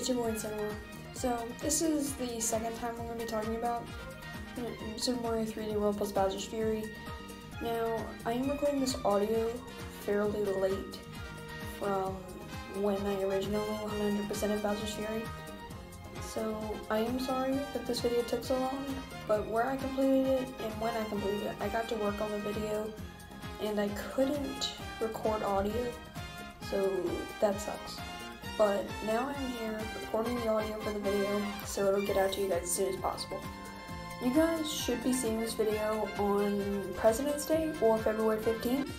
it's your boy Cinema. So this is the second time we're going to be talking about Super Mario 3D World plus Bowser's Fury. Now, I am recording this audio fairly late from when I originally 100% of Bowser's Fury. So I am sorry that this video took so long, but where I completed it and when I completed it, I got to work on the video and I couldn't record audio, so that sucks. But now I'm here recording the audio for the video so it'll get out to you guys as soon as possible. You guys should be seeing this video on President's Day or February 15th.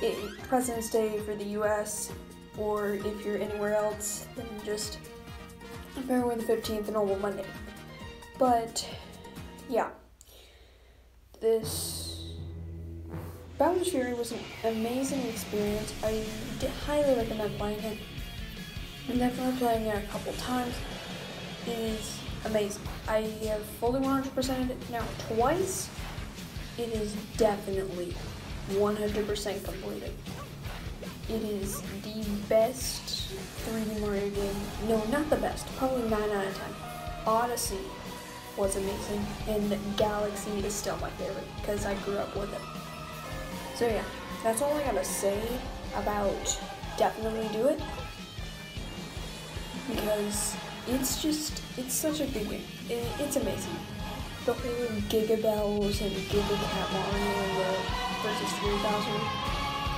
It, President's Day for the US, or if you're anywhere else, then just February the 15th, a normal Monday. But, yeah. This Bowser's Fury was an amazing experience. I highly recommend playing it. I'm definitely playing it a couple times. It is amazing. I have fully 100%ed it now twice. It is definitely 100% completed. It is the best 3D Mario game. No, not the best. Probably 9 out of 10. Odyssey was amazing, and Galaxy is still my favorite because I grew up with it. So yeah, that's all I gotta say about definitely do it because it's just it's such a good game. It, it's amazing. The whole Giga Bells and Giga Cat Mario versus 3000.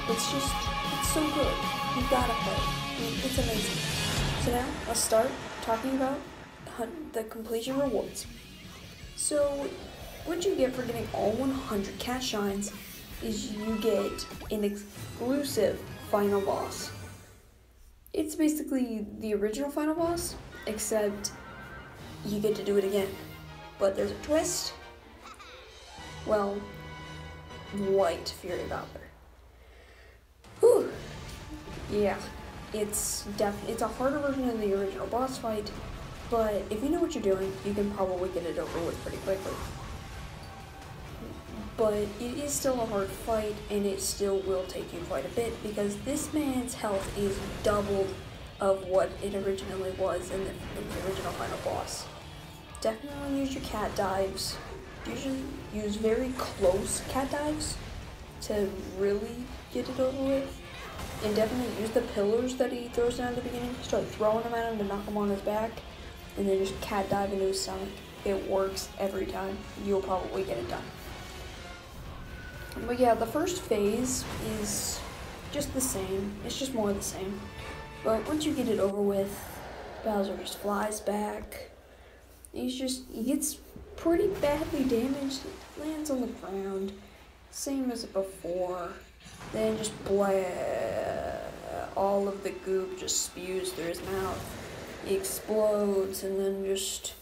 It's just it's so good. You gotta play. It's amazing. So now let's start talking about the completion rewards. So what you get for getting all 100 cat shines is you get an exclusive final boss. It's basically the original final boss, except you get to do it again. But there's a twist. Well, White Fury Bowser. Whew. Yeah, it's def it's a harder version of the original boss fight, but if you know what you're doing, you can probably get it over with pretty quickly. But it is still a hard fight, and it still will take you quite a bit because this man's health is doubled of what it originally was in the, in the original final boss. Definitely use your cat dives. Usually use very close cat dives to really get it over with. And definitely use the pillars that he throws down at the beginning. Start throwing them at him to knock him on his back. And then just cat dive into his stomach. It works every time. You'll probably get it done. But yeah, the first phase is just the same. It's just more of the same. But once you get it over with, Bowser just flies back. He's just, he gets pretty badly damaged, lands on the ground, same as before. Then just blah, all of the goop just spews through his mouth. He explodes and then just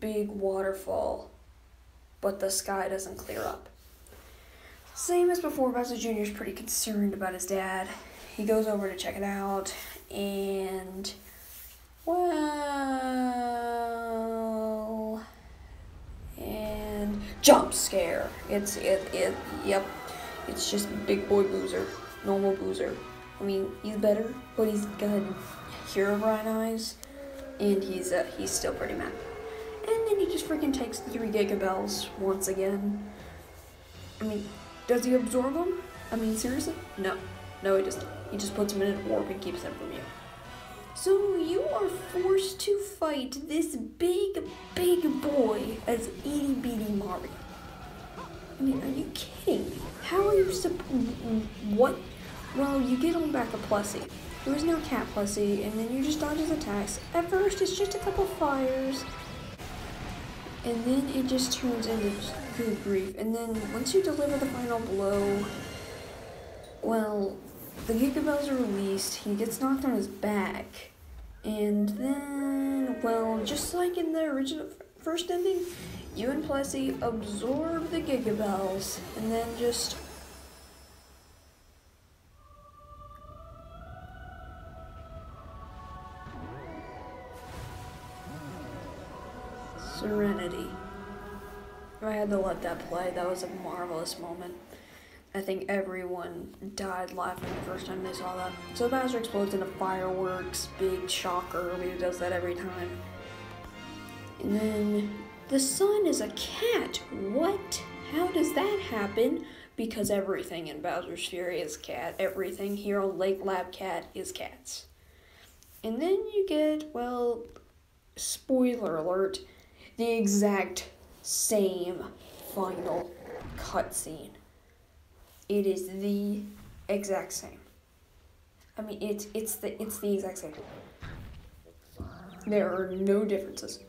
big waterfall, but the sky doesn't clear up. Same as before, Bowser Jr. is pretty concerned about his dad. He goes over to check it out, and well, and jump scare. It's it it yep. It's just big boy Boozer, normal Boozer. I mean, he's better, but he's got Herobrine eyes, and he's uh, he's still pretty mad. And then he just freaking takes the three Giga Bells once again. I mean, does he absorb them? I mean, seriously? No. No, he doesn't. He just puts them in a warp and keeps them from you. So you are forced to fight this big, big boy as itty bitty Mario. I mean, are you kidding me? How are you supposed? What? Well, you get him back a plushie. There is no cat plushie, and then you just dodge his attacks. At first, it's just a couple fires, and then it just turns into good grief. And then once you deliver the final blow, well, the Giga Bells are released, he gets knocked on his back, and then, well, just like in the original first ending, you and Plessie absorb the Giga Bells, and then just Serenity. I had to let that play. That was a marvelous moment I think everyone died laughing the first time they saw that. So Bowser explodes into fireworks, big shocker. He does that every time. And then the sun is a cat. What? How does that happen? Because everything in Bowser's Fury is cat. Everything here on Lake Lapcat is cats. And then you get, well, spoiler alert, the exact same final cutscene. It is the exact same. I mean, it's it's the it's the exact same. There are no differences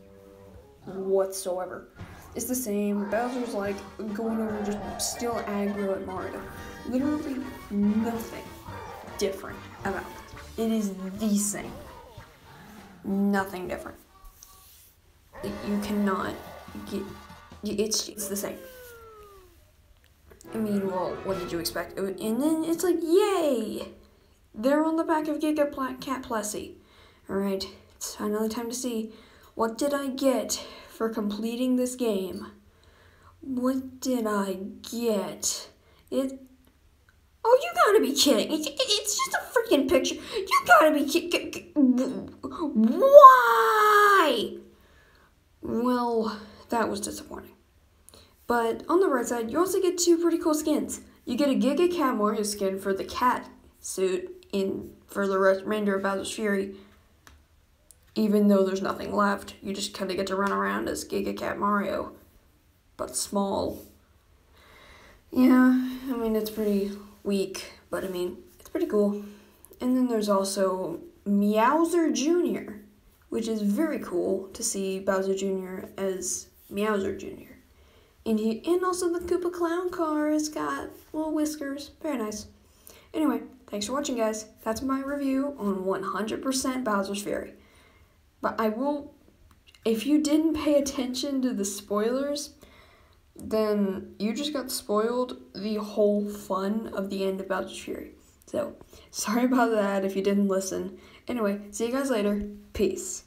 whatsoever. It's the same. Bowser's like going over just still aggro at Mario. Literally nothing different about it. It is the same. Nothing different. You cannot get. It's it's the same. I mean, well, what did you expect? And then it's like, yay! They're on the back of Giga Pla- Cat Plessie. Alright, it's finally time to see what did I get for completing this game. What did I get? It. Oh, you gotta be kidding! It's, it's just a freaking picture. You gotta be kidding. Why? Well, that was disappointing. But on the right side, you also get two pretty cool skins. You get a Giga Cat Mario skin for the cat suit in for the remainder of Bowser's Fury. Even though there's nothing left, you just kind of get to run around as Giga Cat Mario, but small. Yeah, I mean it's pretty weak, but I mean it's pretty cool. And then there's also Meowser Jr., which is very cool to see Bowser Jr. as Meowser Jr. And he and also the Koopa Clown car has got little whiskers. Very nice. Anyway, thanks for watching guys. That's my review on 100% Bowser's Fury. But I will if you didn't pay attention to the spoilers, then you just got spoiled the whole fun of the end of Bowser's Fury. So, sorry about that if you didn't listen. Anyway, see you guys later. Peace.